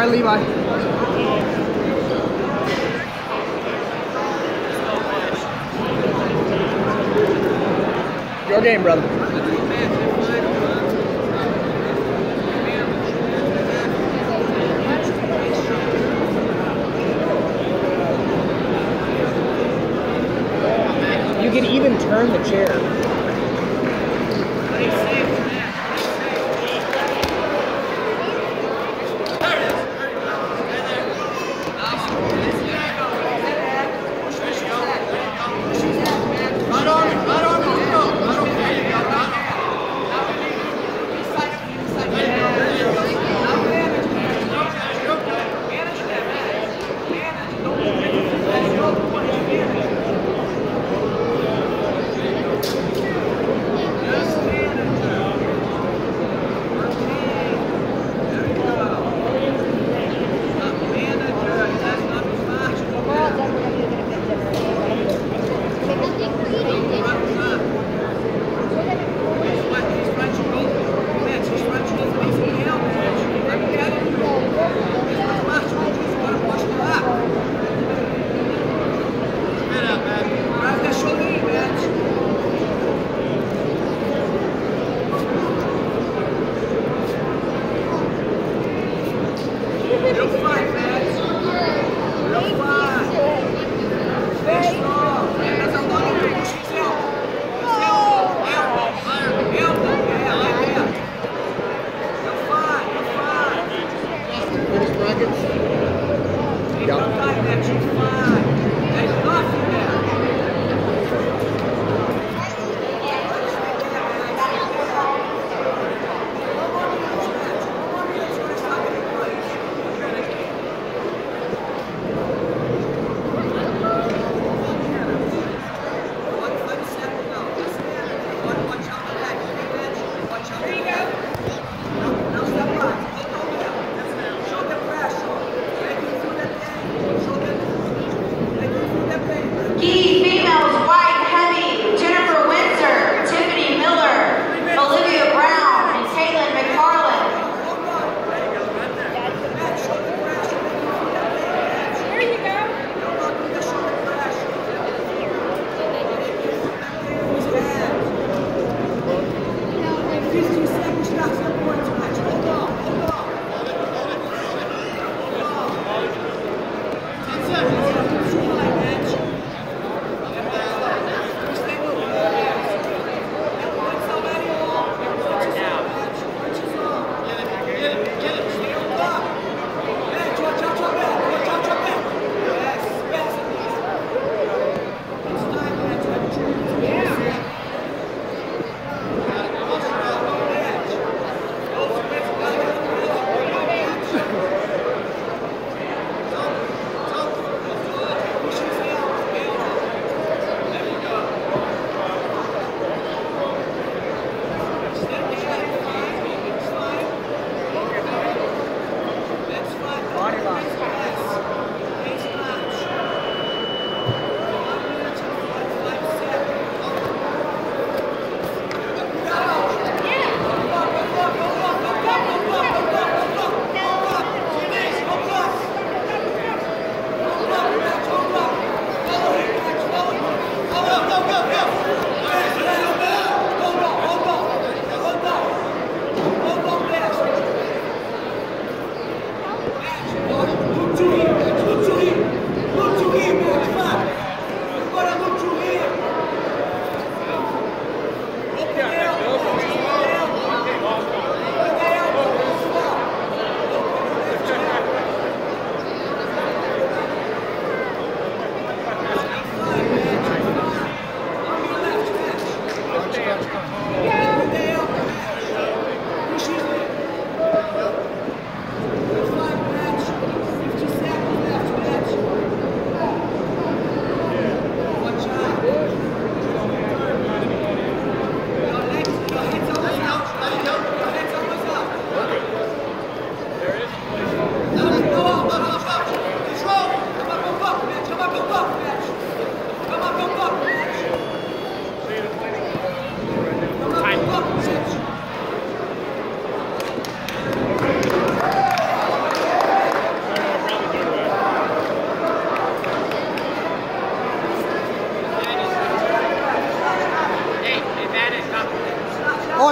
right, Levi. Your game, brother. You can even turn the chair. Key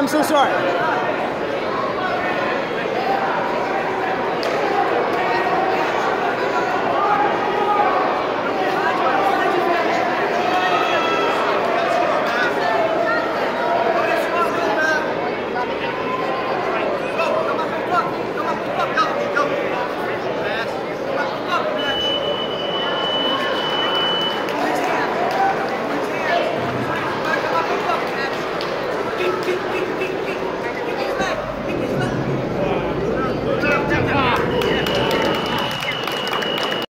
I'm so sorry.